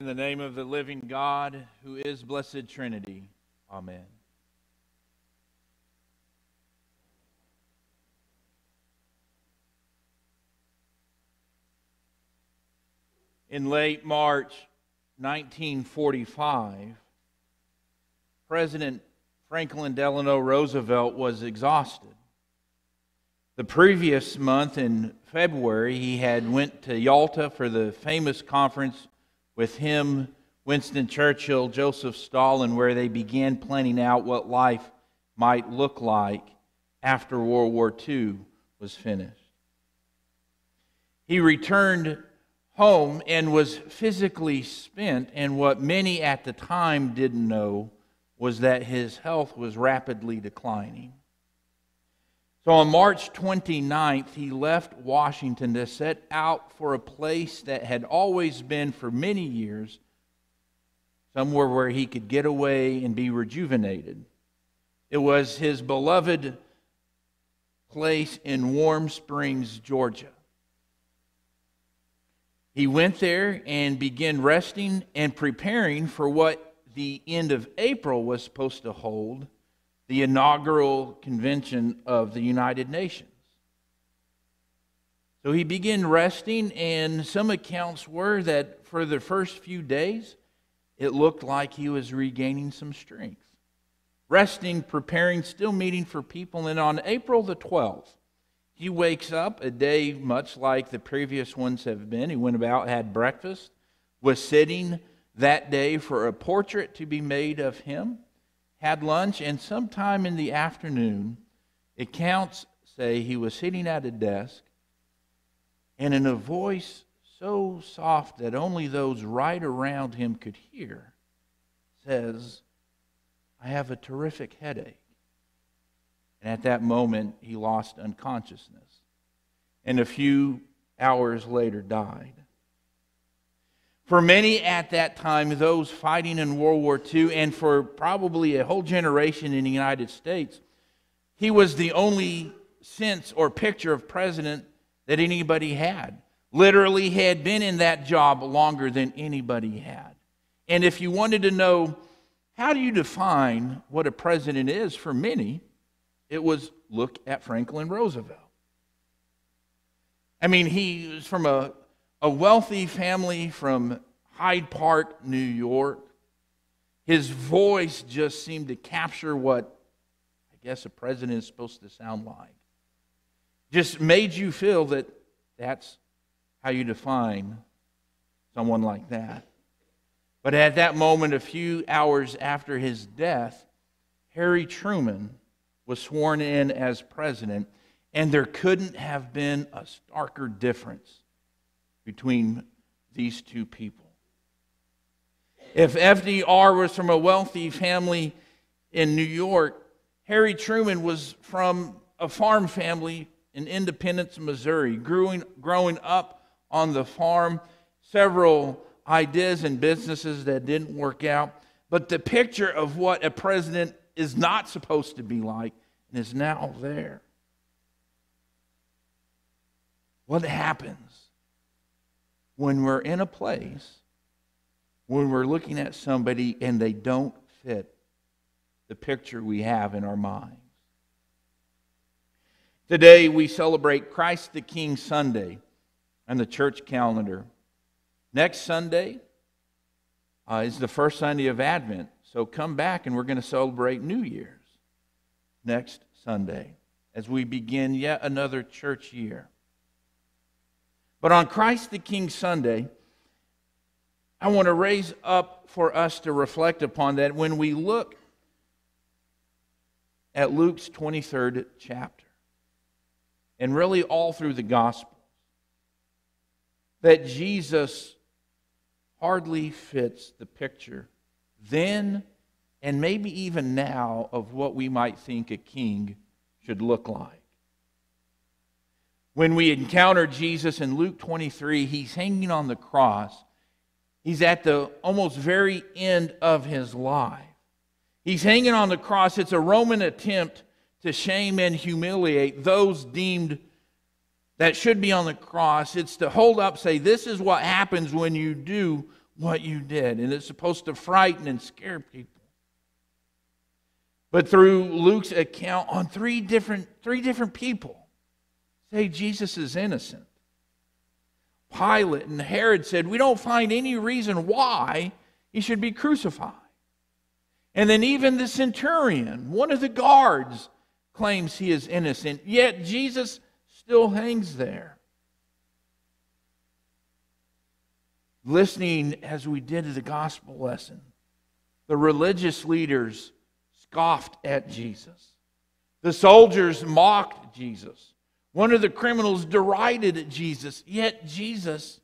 In the name of the living God, who is blessed Trinity. Amen. In late March 1945, President Franklin Delano Roosevelt was exhausted. The previous month in February, he had went to Yalta for the famous conference with him, Winston Churchill, Joseph Stalin, where they began planning out what life might look like after World War II was finished. He returned home and was physically spent, and what many at the time didn't know was that his health was rapidly declining. So on March 29th, he left Washington to set out for a place that had always been for many years somewhere where he could get away and be rejuvenated. It was his beloved place in Warm Springs, Georgia. He went there and began resting and preparing for what the end of April was supposed to hold the inaugural convention of the United Nations. So he began resting, and some accounts were that for the first few days, it looked like he was regaining some strength. Resting, preparing, still meeting for people, and on April the 12th, he wakes up a day much like the previous ones have been. He went about, had breakfast, was sitting that day for a portrait to be made of him had lunch, and sometime in the afternoon, accounts say he was sitting at a desk, and in a voice so soft that only those right around him could hear, says, I have a terrific headache. And at that moment, he lost unconsciousness. And a few hours later, died. For many at that time, those fighting in World War II, and for probably a whole generation in the United States, he was the only sense or picture of president that anybody had. Literally, had been in that job longer than anybody had. And if you wanted to know how do you define what a president is for many, it was look at Franklin Roosevelt. I mean, he was from a a wealthy family from Hyde Park, New York. His voice just seemed to capture what I guess a president is supposed to sound like. Just made you feel that that's how you define someone like that. But at that moment, a few hours after his death, Harry Truman was sworn in as president, and there couldn't have been a starker difference between these two people. If FDR was from a wealthy family in New York, Harry Truman was from a farm family in Independence, Missouri, growing, growing up on the farm, several ideas and businesses that didn't work out. But the picture of what a president is not supposed to be like is now there. What happens when we're in a place, when we're looking at somebody and they don't fit the picture we have in our minds. Today we celebrate Christ the King Sunday on the church calendar. Next Sunday uh, is the first Sunday of Advent, so come back and we're going to celebrate New Year's next Sunday as we begin yet another church year. But on Christ the King Sunday, I want to raise up for us to reflect upon that when we look at Luke's 23rd chapter and really all through the Gospels that Jesus hardly fits the picture then and maybe even now of what we might think a king should look like. When we encounter Jesus in Luke 23, he's hanging on the cross. He's at the almost very end of his life. He's hanging on the cross. It's a Roman attempt to shame and humiliate those deemed that should be on the cross. It's to hold up, say, This is what happens when you do what you did, and it's supposed to frighten and scare people. But through Luke's account, on three different, three different people say Jesus is innocent. Pilate and Herod said, We don't find any reason why he should be crucified. And then even the centurion, one of the guards, claims he is innocent, yet Jesus still hangs there. Listening as we did to the gospel lesson, the religious leaders scoffed at Jesus. The soldiers mocked Jesus. One of the criminals derided at Jesus, yet Jesus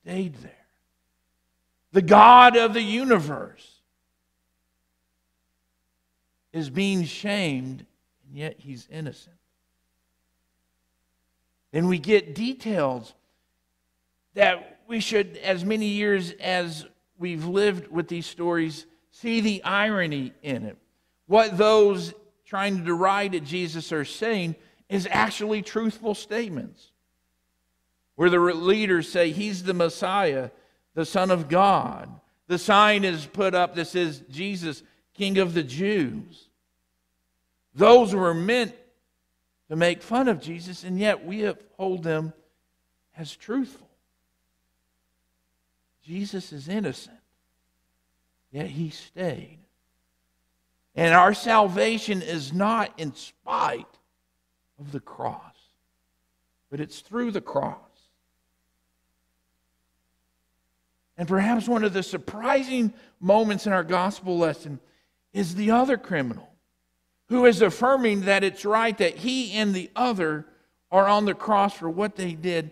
stayed there. The God of the universe is being shamed, and yet he's innocent. Then we get details that we should, as many years as we've lived with these stories, see the irony in it. What those trying to deride at Jesus are saying is actually truthful statements. Where the leaders say he's the Messiah, the Son of God. The sign is put up that says Jesus, King of the Jews. Those were meant to make fun of Jesus, and yet we uphold them as truthful. Jesus is innocent. Yet he stayed. And our salvation is not in spite of the cross, but it's through the cross. And perhaps one of the surprising moments in our gospel lesson is the other criminal who is affirming that it's right that he and the other are on the cross for what they did.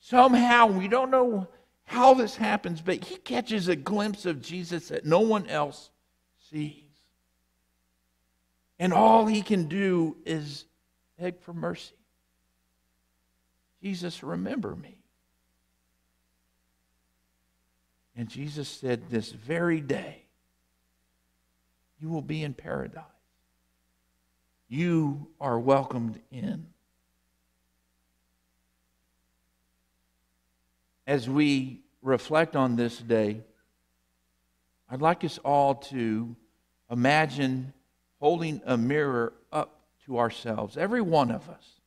Somehow, we don't know how this happens, but he catches a glimpse of Jesus that no one else sees. And all he can do is beg for mercy. Jesus, remember me. And Jesus said, This very day, you will be in paradise. You are welcomed in. as we reflect on this day, I'd like us all to imagine holding a mirror up to ourselves, every one of us,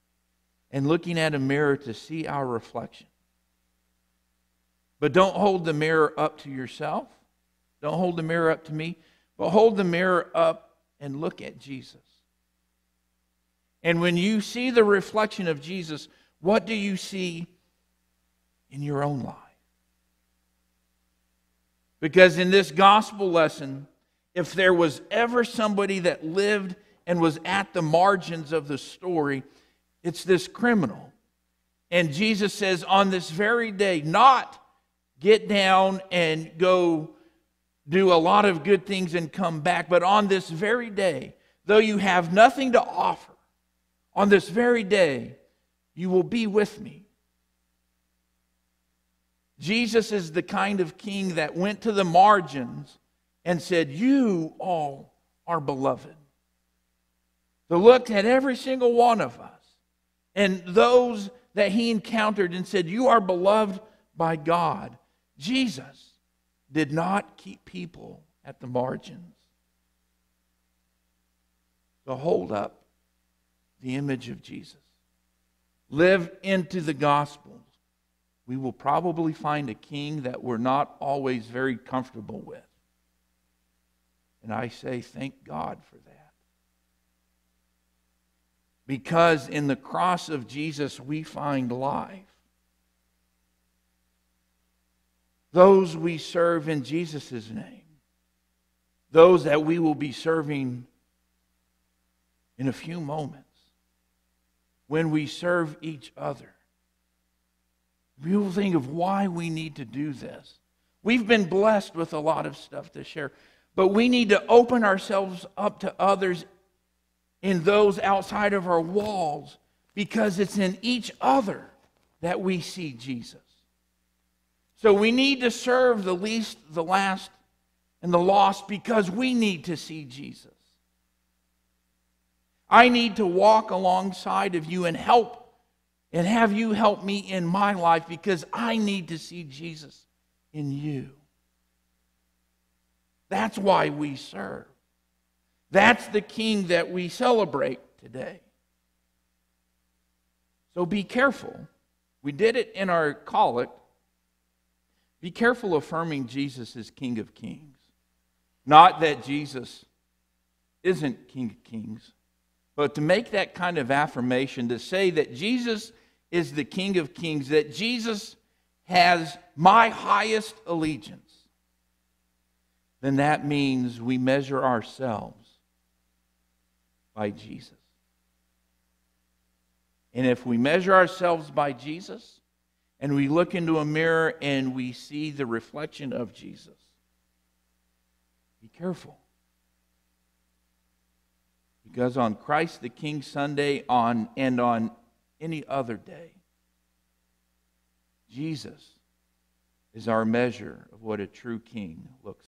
and looking at a mirror to see our reflection. But don't hold the mirror up to yourself. Don't hold the mirror up to me, but hold the mirror up and look at Jesus. And when you see the reflection of Jesus, what do you see in your own life. Because in this gospel lesson, if there was ever somebody that lived and was at the margins of the story, it's this criminal. And Jesus says, on this very day, not get down and go do a lot of good things and come back, but on this very day, though you have nothing to offer, on this very day, you will be with me Jesus is the kind of king that went to the margins and said, You all are beloved. To look at every single one of us and those that he encountered and said, You are beloved by God. Jesus did not keep people at the margins. To hold up the image of Jesus. Live into the gospel we will probably find a king that we're not always very comfortable with. And I say, thank God for that. Because in the cross of Jesus, we find life. Those we serve in Jesus' name, those that we will be serving in a few moments, when we serve each other People think of why we need to do this. We've been blessed with a lot of stuff to share, but we need to open ourselves up to others in those outside of our walls because it's in each other that we see Jesus. So we need to serve the least, the last, and the lost because we need to see Jesus. I need to walk alongside of you and help and have you help me in my life because I need to see Jesus in you. That's why we serve. That's the king that we celebrate today. So be careful. We did it in our collect. Be careful affirming Jesus as King of Kings. Not that Jesus isn't King of Kings, but to make that kind of affirmation, to say that Jesus is the King of Kings, that Jesus has my highest allegiance, then that means we measure ourselves by Jesus. And if we measure ourselves by Jesus and we look into a mirror and we see the reflection of Jesus, be careful. Because on Christ the King Sunday on and on any other day, Jesus is our measure of what a true king looks